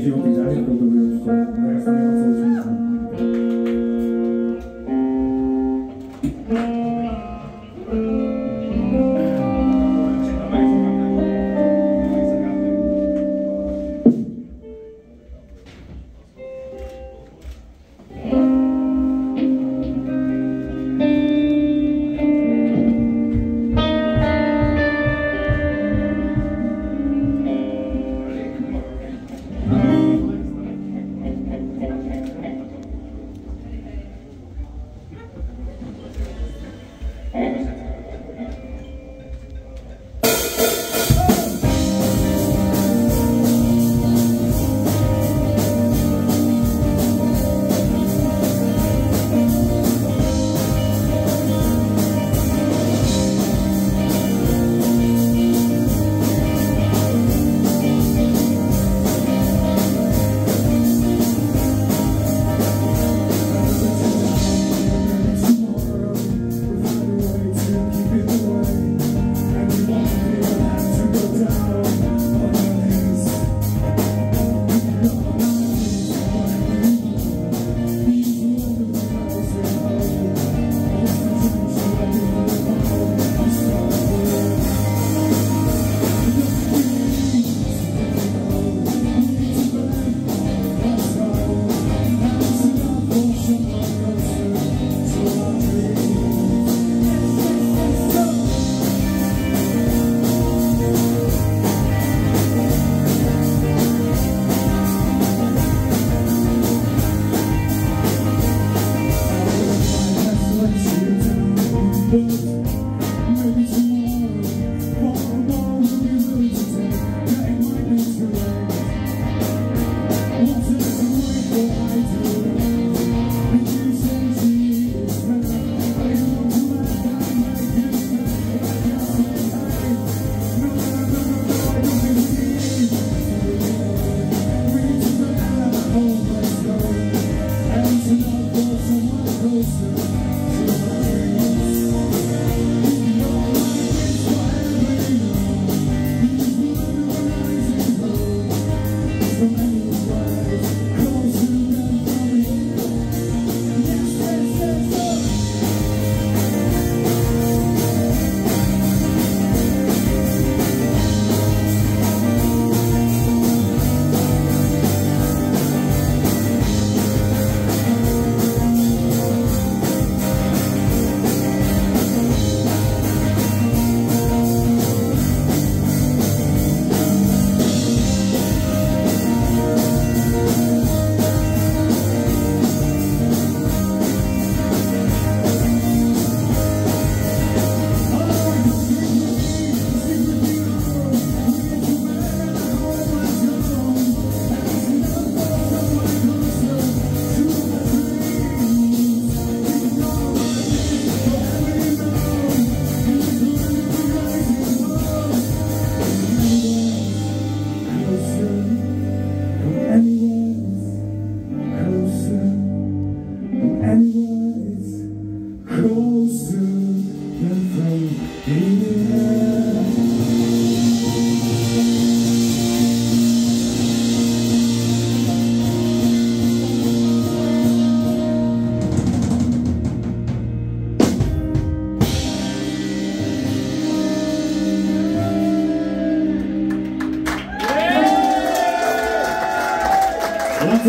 wziął i dalej produkuje sztukę. Maybe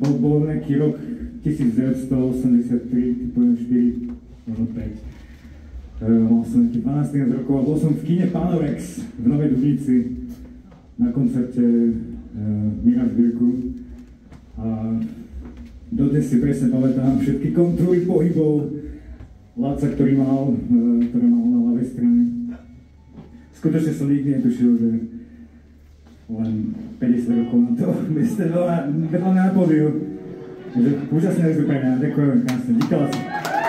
Bol, bol nejaký rok 1983, poviem 4, možno 5. E, mal som nejaký 12 rokov a bol som v kine Panorex v Novej Dubnici na koncerte uh, Mira Birku. A dodnes si presne pamätám všetky kontroly pohybov Láca, ktorý mal, uh, ktoré mal na ľavej strane. Skutočne som nikdy netušil, že uvažim 50 konto, mi ste vrlo na podiju. Užasne razgupanja, rekao je kancler, vikala sam.